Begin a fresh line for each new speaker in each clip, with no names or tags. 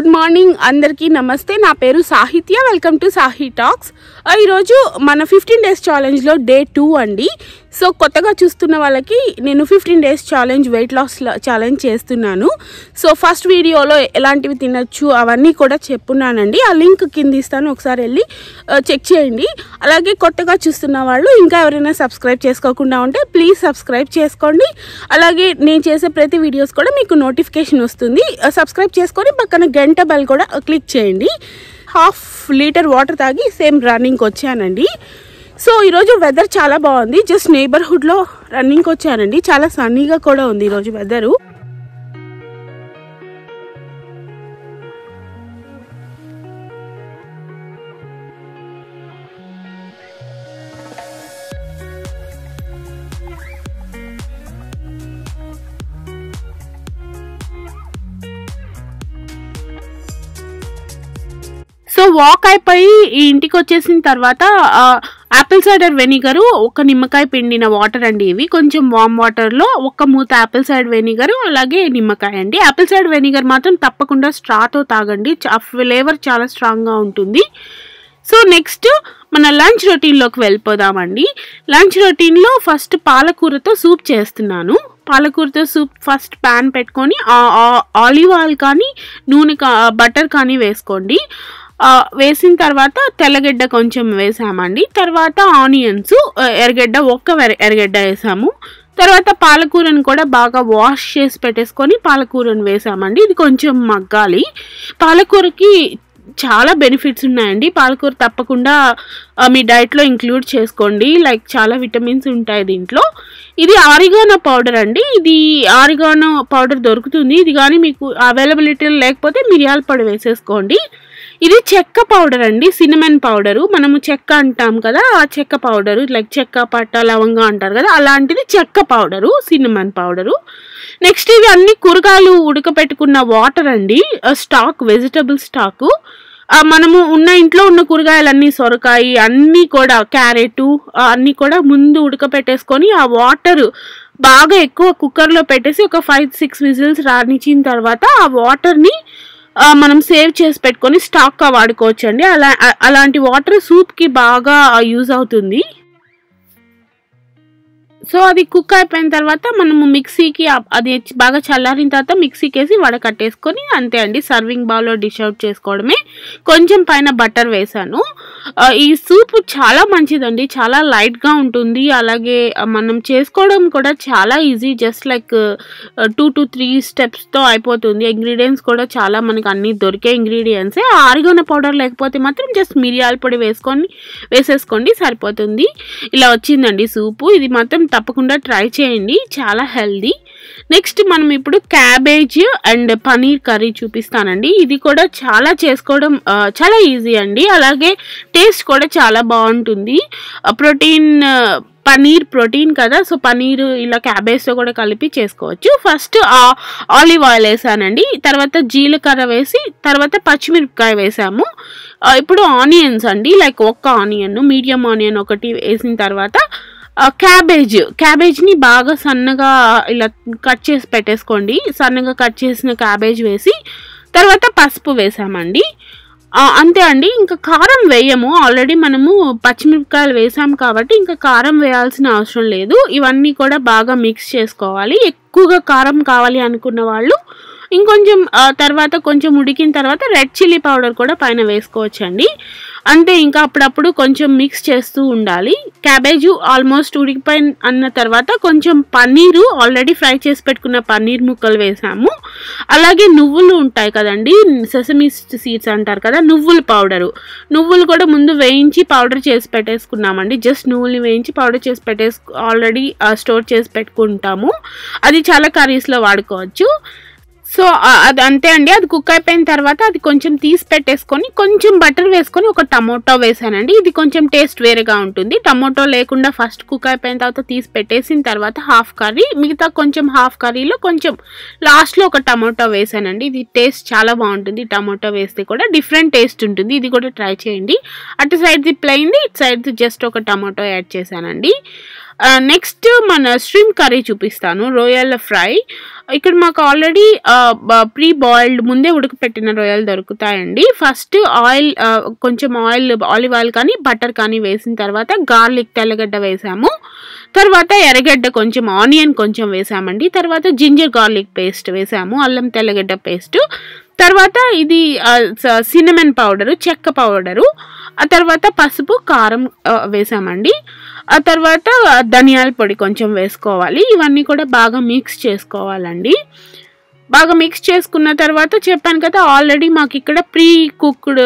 Good morning అందరికీ నమస్తే. నా పేరు Sahithya. Welcome to Sahi talks. ఈరోజు మన ఫిఫ్టీన్ డేస్ ఛాలెంజ్లో డే టూ అండి. సో కొత్తగా చూస్తున్న వాళ్ళకి నేను fifteen days challenge weight loss challenge చేస్తున్నాను. సో ఫస్ట్ వీడియోలో ఎలాంటివి తినచ్చు అవన్నీ కూడా చెప్పున్నానండి. ఆ లింక్ కింద ఇస్తాను ఒకసారి వెళ్ళి చెక్ చేయండి. అలాగే కొత్తగా చూస్తున్న వాళ్ళు ఇంకా ఎవరైనా సబ్స్క్రైబ్ చేసుకోకుండా ఉంటే ప్లీజ్ సబ్స్క్రైబ్ చేసుకోండి. అలాగే నేను చేసే ప్రతి వీడియోస్ కూడా మీకు నోటిఫికేషన్ వస్తుంది. సబ్స్క్రైబ్ చేసుకొని పక్కన గంట బెల్ కూడా క్లిక్ చేయండి. హాఫ్ లీటర్ వాటర్ తాగి సేమ్ రన్నింగ్కి వచ్చానండి. సో ఈరోజు వెదర్ చాలా బాగుంది. జస్ట్ నేబర్హుడ్లో రన్నింగ్కి వచ్చానండి. చాలా సన్నీగా కూడా ఉంది ఈరోజు వెదరు సో వాక్ అయిపోయి ఈ ఇంటికి వచ్చేసిన తర్వాత యాపిల్ సైడర్ వెనిగర్ ఒక నిమ్మకాయ పిండిన వాటర్ అండి ఇవి. కొంచెం వామ్ వాటర్లో ఒక మూత యాపిల్ సైడ్ వెనిగర్ అలాగే నిమ్మకాయ అండి. యాపిల్ సైడ్ వెనిగర్ మాత్రం తప్పకుండా స్ట్రాతో తాగండి. ఫ్లేవర్ చాలా స్ట్రాంగ్గా ఉంటుంది. సో నెక్స్ట్ మన లంచ్ రొటీన్లోకి వెళ్ళిపోదామండి. లంచ్ రొటీన్లో ఫస్ట్ పాలకూరతో సూప్ చేస్తున్నాను. పాలకూరతో సూప్ ఫస్ట్ ప్యాన్ పెట్టుకొని ఆలివ్ ఆయిల్ కానీ నూనె కా బటర్ కానీ వేసుకోండి. వేసిన తర్వాత తెల్లగడ్డ కొంచెం వేసామండి. తర్వాత ఆనియన్స్ ఎరగడ్డ ఎర్రగడ్డ ఒక్క వెర- ఎర్రగడ్డ వేసాము. తర్వాత పాలకూరను కూడా బాగా వాష్ చేసి పెట్టేసుకొని పాలకూరను వేసామండి. ఇది కొంచెం మగ్గాలి. పాలకూరకి చాలా బెనిఫిట్స్ ఉన్నాయండి. పాలకూర తప్పకుండా మీ డైట్లో ఇంక్లూడ్ చేసుకోండి. లైక్ చాలా విటమిన్స్ ఉంటాయి దీంట్లో. ఇది ఆరిగానో పౌడర్ అండి. ఇది ఆరిగానో పౌడర్ దొరుకుతుంది. ఇది కానీ మీకు అవైలబిలిటీ లేకపోతే మిరియాల పొడి వేసేసుకోండి. ఇది చెక్క పౌడర్ అండి సినిమన్ పౌడరు. మనము చెక్క అంటాం కదా ఆ చెక్క పౌడరు లైక్ చెక్క పట్ట లవంగా అంటారు కదా అలాంటిది చెక్క పౌడరు సినిమన్ పౌడరు. నెక్స్ట్ ఇవి అన్ని కూరగాయలు ఉడకపెట్టుకున్న వాటర్ అండి స్టాక్ వెజిటబుల్ స్టాకు. మనము ఉన్న ఇంట్లో ఉన్న కూరగాయలన్నీ సొరకాయ అన్నీ కూడా క్యారెట్ అన్నీ కూడా ముందు ఉడకపెట్టేసుకొని ఆ వాటర్ బాగా ఎక్కువ కుక్కర్లో పెట్టేసి ఒక ఫైవ్ సిక్స్ విజిల్స్ రానిచ్చిన తర్వాత ఆ వాటర్ని మనం సేవ్ చేసి పెట్టుకొని స్టాక్గా వాడుకోవచ్చు అండి అలా అలాంటి వాటర్ సూప్కి బాగా యూజ్ అవుతుంది. సో అది కుక్ అయిపోయిన తర్వాత మనము మిక్సీకి అది బాగా చల్లారిన తర్వాత మిక్సీకి వేసి వడకట్టేసుకొని అంతే అండి. సర్వింగ్ బౌల్లో డిష్ అవుట్ చేసుకోవడమే. కొంచెం పైన బటర్ వేసాను. ఈ సూప్ చాలా మంచిదండి చాలా లైట్గా ఉంటుంది. అలాగే మనం చేసుకోవడం కూడా చాలా easy just like two to three స్టెప్స్తో అయిపోతుంది. ఇంగ్రీడియంట్స్ కూడా చాలా మనకి అన్ని దొరికే ఇంగ్రీడియంట్సే ఆరిగోన పౌడర్ లేకపోతే మాత్రం జస్ట్ మిరియాల పొడి వేసుకొని వేసేసుకోండి సరిపోతుంది. ఇలా వచ్చిందండి సూపు. ఇది మాత్రం తప్పకుండా ట్రై చేయండి. చాలా హెల్దీ నెక్స్ట్ మనం ఇప్పుడు క్యాబేజ్ అండ్ పనీర్ కర్రీ చూపిస్తానండి. ఇది కూడా చాలా చేసుకోవడం చాలా ఈజీ అండి. అలాగే టేస్ట్ కూడా చాలా బాగుంటుంది. ప్రోటీన్ పనీర్ ప్రోటీన్ కదా సో పనీర్ ఇలా క్యాబేజ్తో కూడా కలిపి చేసుకోవచ్చు. ఫస్ట్ ఆలివ్ ఆయిల్ వేసానండి. తర్వాత జీలకర్ర వేసి తర్వాత పచ్చిమిరపకాయ వేసాము. ఇప్పుడు ఆనియన్స్ అండి లైక్ ఒక్క ఆనియన్ మీడియం ఆనియన్ ఒకటి వేసిన తర్వాత క్యాబేజ్ క్యాబేజ్ని బాగా సన్నగా ఇలా కట్ చేసి పెట్టేసుకోండి. సన్నగా కట్ చేసిన క్యాబేజ్ వేసి తర్వాత పసుపు వేసామండి. అంతే అండి. ఇంకా కారం వేయము. ఆల్రెడీ మనము పచ్చిమిరపకాయలు వేసాము కాబట్టి ఇంకా కారం వేయాల్సిన అవసరం లేదు. ఇవన్నీ కూడా బాగా మిక్స్ చేసుకోవాలి. ఎక్కువగా కారం కావాలి అనుకున్న వాళ్ళు ఇంకొంచెం తర్వాత కొంచెం ఉడికిన తర్వాత రెడ్ చిల్లీ పౌడర్ కూడా పైన వేసుకోవచ్చండి. అంతే ఇంకా అప్పుడప్పుడు కొంచెం మిక్స్ చేస్తూ ఉండాలి. క్యాబేజు ఆల్మోస్ట్ ఉడికిపోయిన అన్న తర్వాత కొంచెం పన్నీరు ఆల్రెడీ ఫ్రై చేసి పెట్టుకున్న పన్నీర్ ముక్కలు వేసాము. అలాగే నువ్వులు ఉంటాయి కదండి సెసమీ సీడ్స్ అంటారు కదా నువ్వుల పౌడరు నువ్వులు కూడా ముందు వేయించి పౌడర్ చేసి పెట్టేసుకున్నామండి. జస్ట్ నువ్వుల్ని వేయించి పౌడర్ చేసి పెట్టేసు ఆల్రెడీ స్టోర్ uh, చేసి పెట్టుకుంటాము. అది చాలా కర్రీస్లో వాడుకోవచ్చు. సో అది అంతే అండి. అది కుక్ అయిపోయిన తర్వాత అది కొంచెం తీసి పెట్టేసుకొని కొంచెం బటర్ వేసుకొని ఒక టమోటో వేసానండి. ఇది కొంచెం టేస్ట్ వేరేగా ఉంటుంది. టమోటో లేకుండా ఫస్ట్ కుక్ అయిపోయిన తర్వాత తీసి పెట్టేసిన తర్వాత హాఫ్ కర్రీ మిగతా కొంచెం హాఫ్ కర్రీలో కొంచెం లాస్ట్లో ఒక టమోటో వేసానండి. ఇది టేస్ట్ చాలా బాగుంటుంది. టమోటో వేస్తే కూడా డిఫరెంట్ టేస్ట్ ఉంటుంది. ఇది కూడా ట్రై చేయండి. అటు సైడ్ది ప్లెయిన్ది ఇటు సైడ్ది జస్ట్ ఒక టమోటో యాడ్ చేశానండి. నెక్స్ట్ మన స్ట్రీమ్ కర్రీ చూపిస్తాను రొయ్యల ఫ్రై ఇక్కడ మాకు ఆల్రెడీ ప్రీ బాయిల్డ్ ముందే ఉడకపెట్టిన రొయ్యలు దొరుకుతాయండి. ఫస్ట్ ఆయిల్ కొంచెం ఆయిల్ ఆలివ్ ఆయిల్ కానీ బటర్ కానీ వేసిన తర్వాత గార్లిక్ తెల్లగడ్డ వేసాము. తర్వాత ఎర్రగడ్డ కొంచెం ఆనియన్ కొంచెం వేసామండి. తర్వాత జింజర్ గార్లిక్ పేస్ట్ వేసాము అల్లం తెల్లగడ్డ పేస్ట్ తర్వాత ఇది సినమన్ పౌడరు చెక్క పౌడరు ఆ తర్వాత పసుపు కారం వేసామండి. ఆ తర్వాత ధనియాల పొడి కొంచెం వేసుకోవాలి. ఇవన్నీ కూడా బాగా మిక్స్ చేసుకోవాలండి. బాగా మిక్స్ చేసుకున్న తర్వాత చెప్పాను కదా ఆల్రెడీ మాకు ఇక్కడ ప్రీ కుక్డ్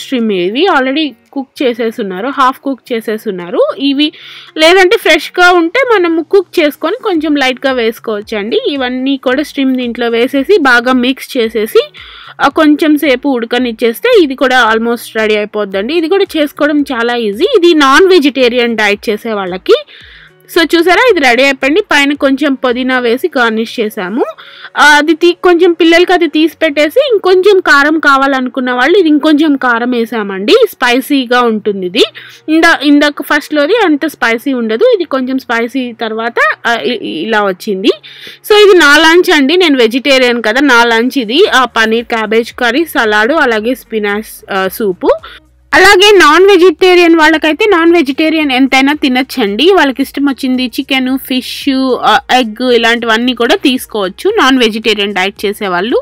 స్ట్రీమ్ ఇవి. ఆల్రెడీ కుక్ చేసేసున్నారు హాఫ్ కుక్ చేసేసున్నారు. ఇవి లేదంటే ఫ్రెష్గా ఉంటే మనము కుక్ చేసుకొని కొంచెం లైట్గా వేసుకోవచ్చు అండి ఇవన్నీ కూడా స్ట్రీమ్ దీంట్లో వేసేసి బాగా మిక్స్ చేసేసి కొంచెం సేపు ఉడకనిచ్చేస్తే ఇది కూడా ఆల్మోస్ట్ రెడీ అయిపోద్దండి. ఇది కూడా చేసుకోవడం చాలా ఈజీ ఇది నాన్ వెజిటేరియన్ డైట్ చేసే వాళ్ళకి సో చూసారా ఇది రెడీ అయిపోయింది. పైన కొంచెం పుదీనా వేసి గార్నిష్ చేసాము అది తీ కొంచెం పిల్లలకి అది తీసి పెట్టేసి ఇంకొంచెం కారం కావాలనుకున్న వాళ్ళు ఇది ఇంకొంచెం కారం వేసామండి. స్పైసీగా ఉంటుంది ఇది. ఇందా ఇందాక ఫస్ట్లోది అంత స్పైసీ ఉండదు. ఇది కొంచెం స్పైసీ తర్వాత ఇ- ఇలా వచ్చింది. సో ఇది నా లంచ్ అండి. నేను వెజిటేరియన్ కదా నా లంచ్ ఇది. ఆ పనీర్ క్యాబేజ్ కర్రీ సలాడు అలాగే స్పినాష్ సూపు. అలాగే నాన్ వెజిటేరియన్ వాళ్ళకైతే నాన్ వెజిటేరియన్ ఎంతైనా తినచ్చండి. వాళ్ళకి ఇష్టం వచ్చింది చికెన్ ఫిష్ ఎగ్ ఇలాంటివన్నీ కూడా తీసుకోవచ్చు. నాన్ వెజిటేరియన్ డైట్ చేసేవాళ్ళు.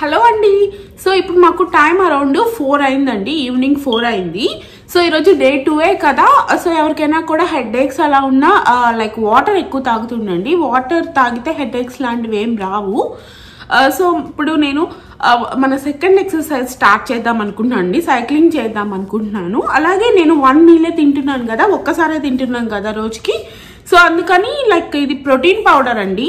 హలో అండి. సో ఇప్పుడు మాకు టైం అరౌండ్ ఫోర్ అయిందండి. ఈవినింగ్ ఫోర్ అయింది. సో ఈరోజు డే టూఏ కదా. సో ఎవరికైనా కూడా హెడ్ ఏక్స్ అలా ఉన్నా లైక్ వాటర్ ఎక్కువ తాగుతుండండి. వాటర్ తాగితే హెడ్ ఏక్స్ లాంటివి ఏం రావు. సో ఇప్పుడు నేను మన సెకండ్ ఎక్సర్సైజ్ స్టార్ట్ చేద్దాం అనుకుంటున్నాను అండి. సైక్లింగ్ చేద్దాం అనుకుంటున్నాను. అలాగే నేను వన్ మీలే తింటున్నాను కదా ఒక్కసారే తింటున్నాను కదా రోజుకి. సో అందుకని లైక్ ఇది ప్రోటీన్ పౌడర్ అండి.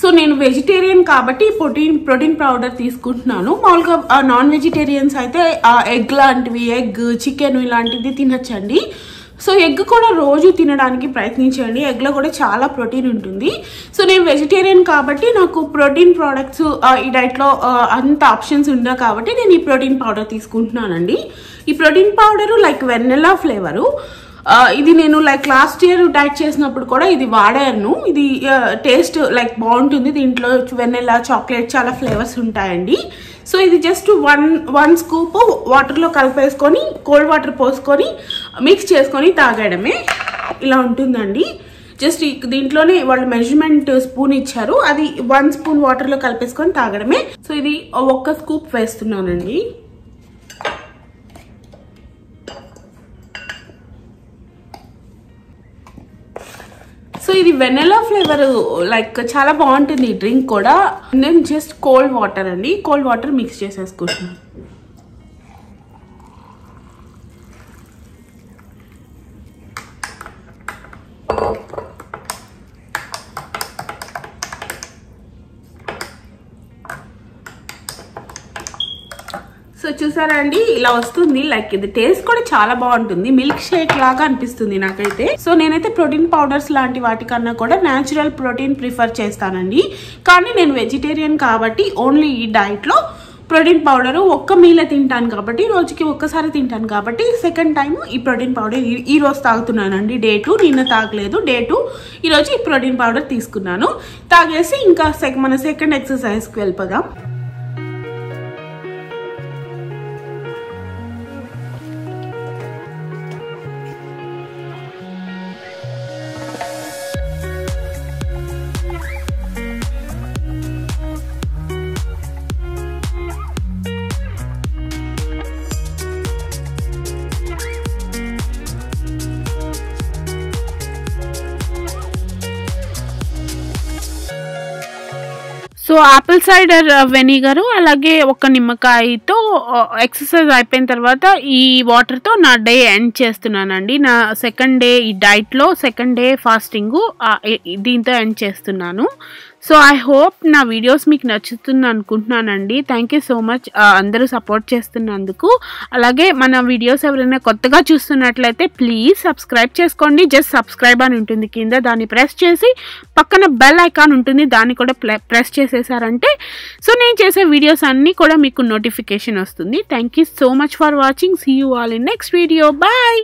సో నేను వెజిటేరియన్ కాబట్టి ప్రోటీన్ ప్రోటీన్ పౌడర్ తీసుకుంటున్నాను. మామూలుగా నాన్ వెజిటేరియన్స్ అయితే ఎగ్ లాంటివి ఎగ్ చికెన్ ఇలాంటివి తినచ్చండి. సో ఎగ్ కూడా రోజు తినడానికి ప్రయత్నించండి. ఎగ్లో కూడా చాలా ప్రోటీన్ ఉంటుంది. సో నేను వెజిటేరియన్ కాబట్టి నాకు ప్రోటీన్ ప్రోడక్ట్స్ ఈ డైట్లో అంత ఆప్షన్స్ ఉన్నా కాబట్టి నేను ఈ ప్రోటీన్ పౌడర్ తీసుకుంటున్నానండి. ఈ protein powder like vanilla flavour ఇది నేను లైక్ లాస్ట్ ఇయర్ డైట్ చేసినప్పుడు కూడా ఇది వాడాను. ఇది టేస్ట్ లైక్ బాగుంటుంది. దీంట్లో వెన్నెలా చాక్లెట్ చాలా ఫ్లేవర్స్ ఉంటాయండి. సో ఇది జస్ట్ వన్ వన్ స్కూప్ వాటర్లో కలిపేసుకొని కోల్డ్ వాటర్ పోసుకొని మిక్స్ చేసుకొని తాగడమే. ఇలా ఉంటుందండి. జస్ట్ దీంట్లోనే వాళ్ళు మెజర్మెంట్ స్పూన్ ఇచ్చారు. అది వన్ స్పూన్ వాటర్లో కలిపేసుకొని తాగడమే. సో ఇది ఒక్క స్కూప్ వేస్తున్నానండి సో ఇది వెనెలా ఫ్లేవర్ లైక్ చాలా బాగుంటుంది ఈ డ్రింక్ కూడా. నేను జస్ట్ కోల్డ్ వాటర్ అండి. కోల్డ్ వాటర్ మిక్స్ చేసేసుకుంటున్నాను సో చూసారా అండి? ఇలా వస్తుంది. లైక్ ఇది టేస్ట్ కూడా చాలా బాగుంటుంది. మిల్క్ షేక్ లాగా అనిపిస్తుంది నాకైతే. సో నేనైతే ప్రోటీన్ పౌడర్స్ లాంటి వాటికన్నా కూడా న్యాచురల్ ప్రోటీన్ ప్రిఫర్ చేస్తానండి. కానీ నేను వెజిటేరియన్ కాబట్టి ఓన్లీ ఈ డైట్లో ప్రోటీన్ పౌడర్ ఒక్క మీలే తింటాను కాబట్టి రోజుకి ఒక్కసారి తింటాను కాబట్టి సెకండ్ టైం ఈ ప్రోటీన్ పౌడర్ ఈ- రోజు తాగుతున్నానండి. డే టూ నిన్న తాగలేదు. డే టూ ఈరోజు ఈ ప్రోటీన్ పౌడర్ తీసుకున్నాను. తాగేసి ఇంకా సెక్ మన సెకండ్ ఎక్సర్సైజ్కి వెళ్ళిపోదాం.
సో ఆపిల్ సైడర్ వెనిగరు అలాగే ఒక నిమ్మకాయతో ఎక్సర్సైజ్ అయిపోయిన తర్వాత ఈ వాటర్తో నా డే ఎండ్ చేస్తున్నానండి. నా సెకండ్ డే ఈ డైట్లో సెకండ్ డే ఫాస్టింగ్ దీంతో ఎండ్ చేస్తున్నాను. సో ఐ హోప్ నా వీడియోస్ మీకు నచ్చుతుంది అనుకుంటున్నానండి. థ్యాంక్ యూ సో మచ్ అందరూ సపోర్ట్ చేస్తున్నందుకు. అలాగే మన వీడియోస్ ఎవరైనా కొత్తగా చూస్తున్నట్లయితే ప్లీజ్ సబ్స్క్రైబ్ చేసుకోండి. జస్ట్ సబ్స్క్రైబ్ అని ఉంటుంది కింద. దాన్ని ప్రెస్ చేసి పక్కన బెల్ ఐకాన్ ఉంటుంది. దాన్ని కూడా ప్రెస్ చేసేసారంటే సో నేను చేసే వీడియోస్ అన్నీ కూడా మీకు నోటిఫికేషన్ వస్తుంది. Thank you so much for watching see you all in next video bye